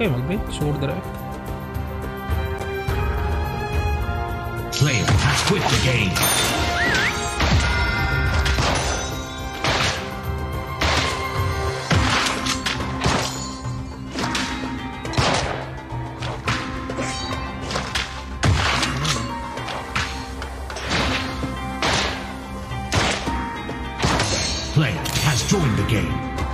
kayo mag-bait. Sure dire. Player has quit the game. Player has joined the game.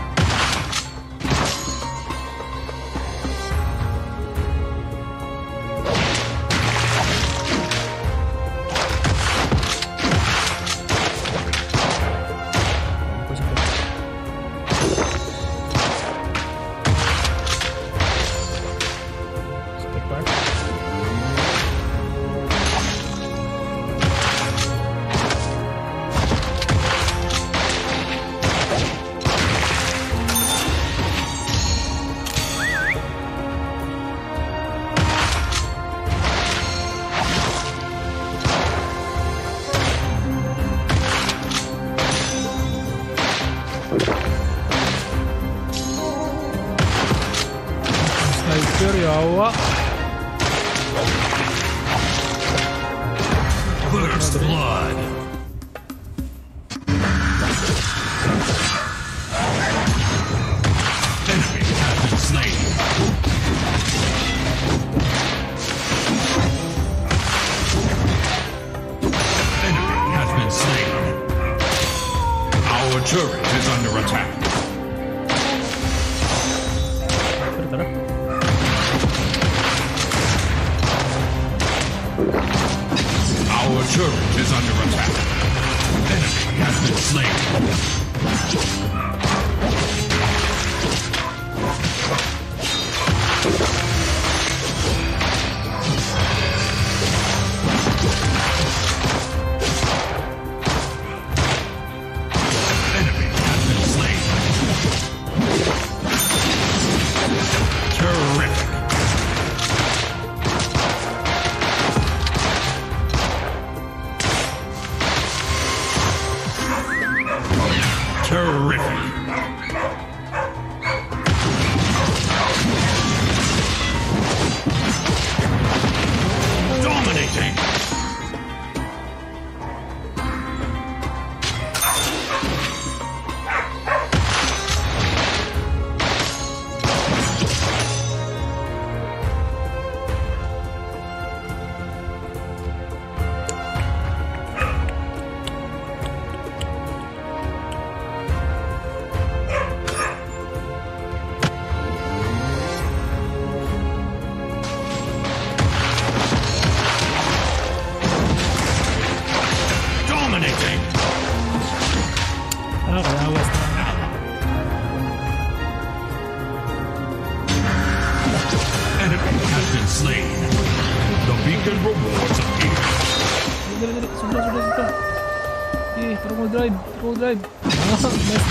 bleiben. Armes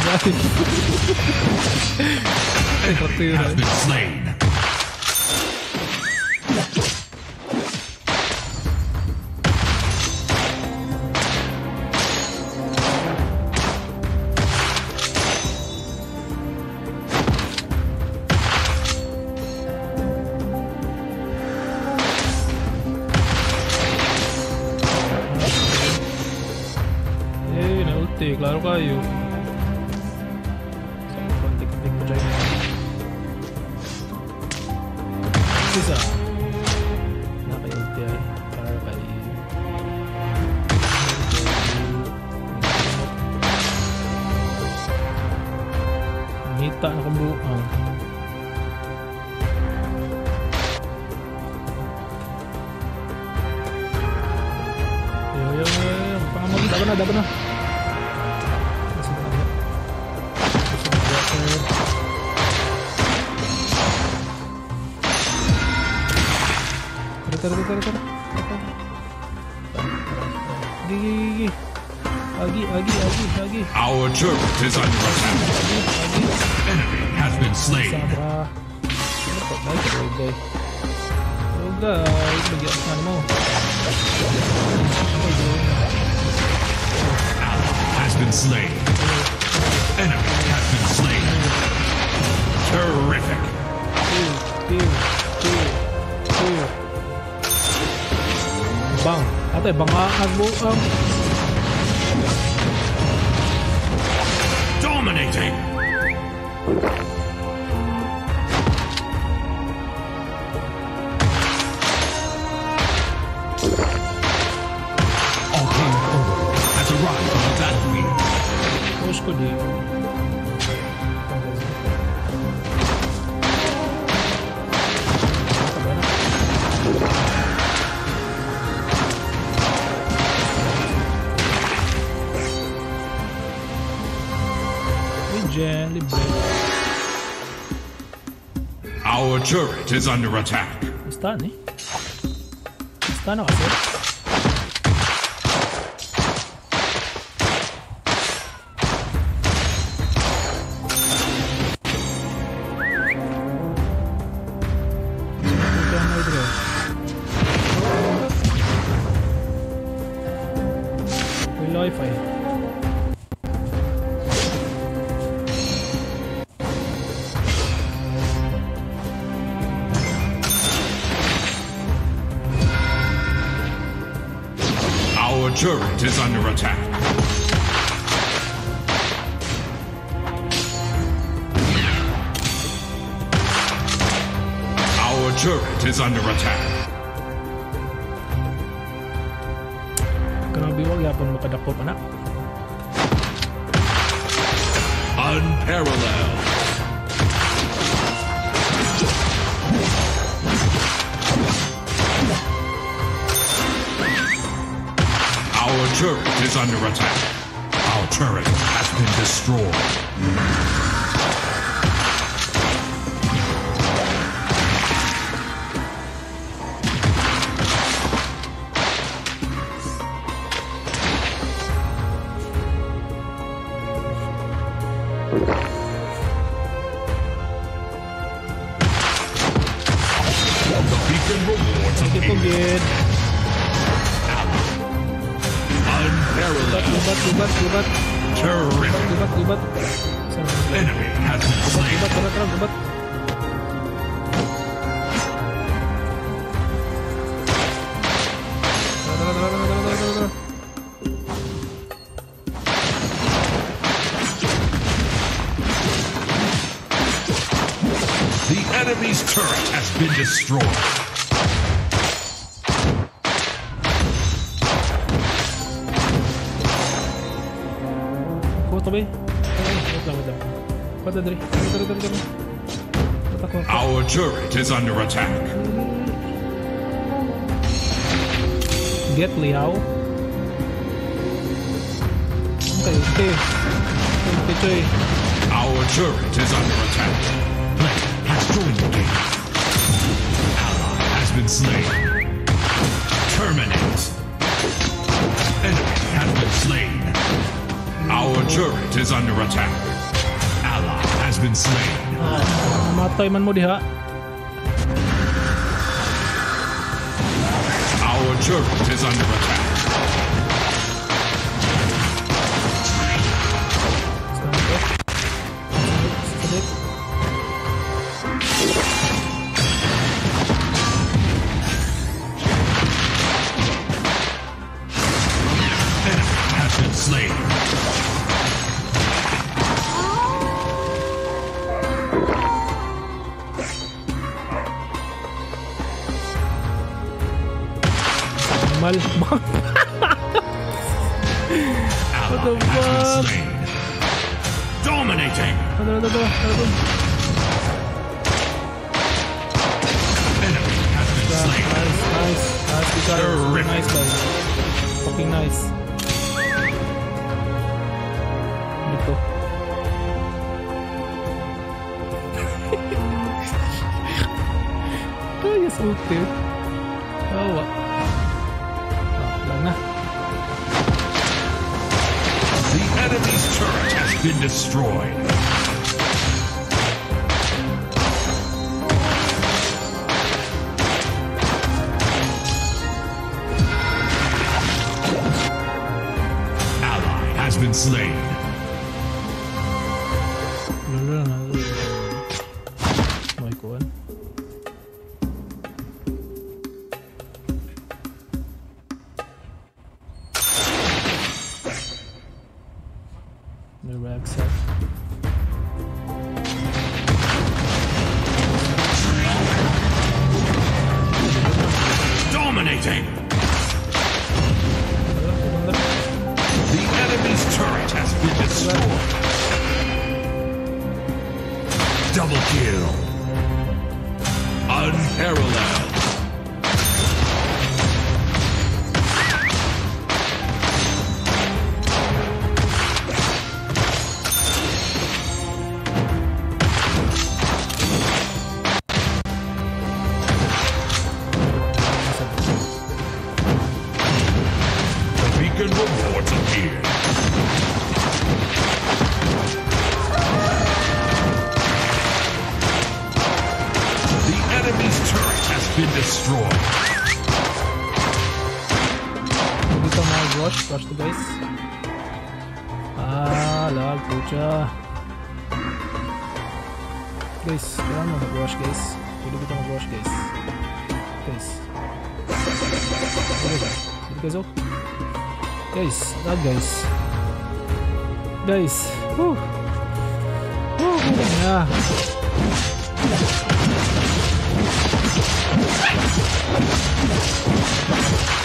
Bleiben. Gott, Digga. Ngita na kong buang. Yo, yo, yo, yo. Pangamagi. Daban na, daban na. Tara, tara, tara. Our turret is under attack. Agi, agi. Enemy has been slain. Sabra. Ano po? Ay, karugay. Karugay. Mo. Has been slain. Enemy has been slain. Terrific. Bang. Ate, bangaan mo ang... Um, Dominating! Turret is under attack. Stun eh. Stun ako kasi. Ito turret is under attack. Our turret is under attack. Grabe wag yapon makadako pa na. Unparalleled. Our turret is under attack. Our turret has been destroyed. Terrific. Enemy has been slain. The enemy's turret has been destroyed. Kuha to, Wait lang, wait lang. Kuha dali. Dali, dali, dali, dali. Kuha, kuha, kuha. Our turret is under attack. Get Liao. Okay, okay. Okay, okay. Our turret is under attack. Play has joined the game. Ally has been slain. Terminate. Enemy has been slain. Our turret is under attack. Ally has been slain. Matay man mo diha. Our turret is under attack. Mal. Ally the fuck? Dominating. Ano, ano, ano, ano, Enemy has been slain. Nice, nice. Nice, we got. Terrific. Nice, guys. Fucking nice. Kaya sulti. Tawa. Been destroyed. the rucksack. Guys, kailangan mo mag-wash guys. Pwede dito mag-wash guys. Guys. Pwede ba? Pwede guys oh. Guys, lag guys. Guys. Whew. Whew, kulang na. Nasa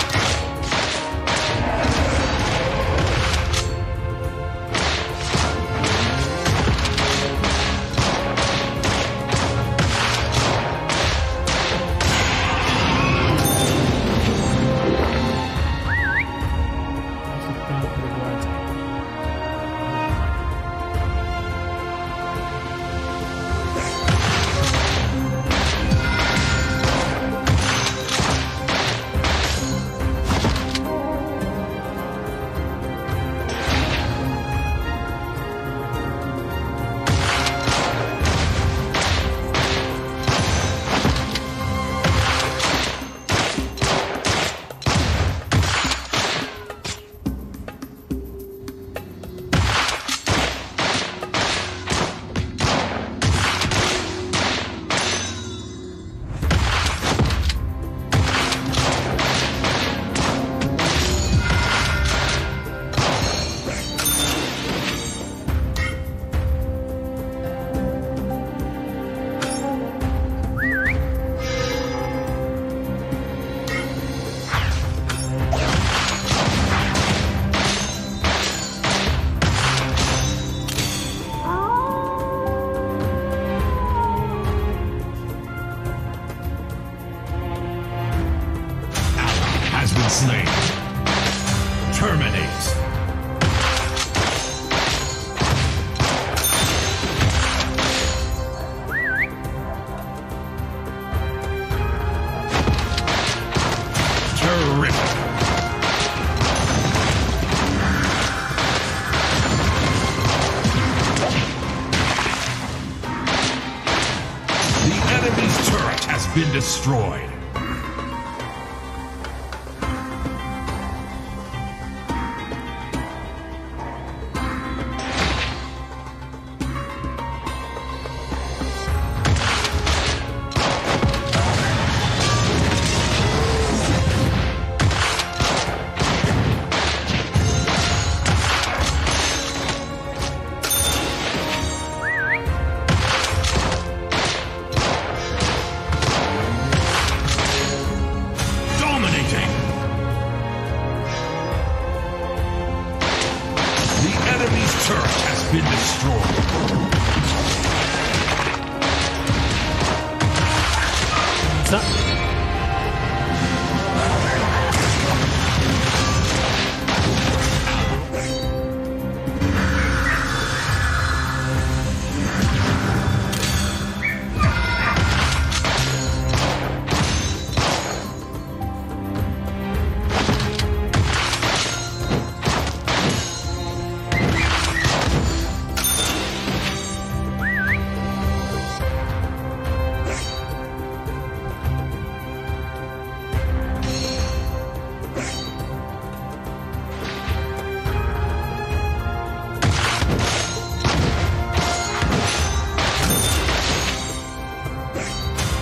destroyed.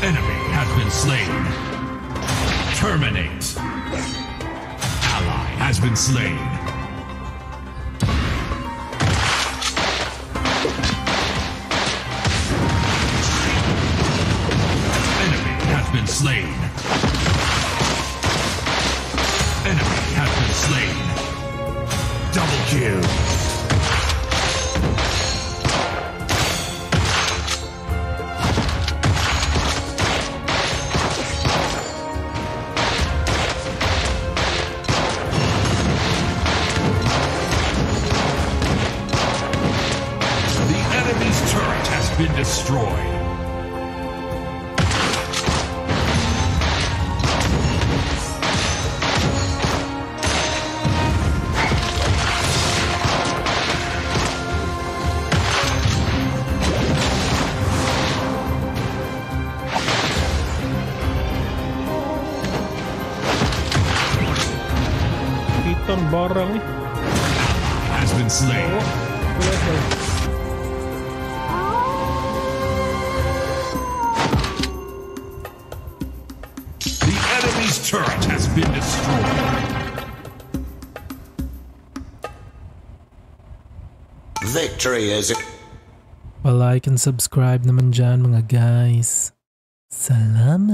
Enemy has been slain. Terminate. Ally has been slain. Enemy has been slain. Enemy has been slain. Double kill. Dito ang barang eh. Has been slain. Wala siya. The enemy's turret has been destroyed. Victory is Pa-like and subscribe naman dyan mga guys. Salamat!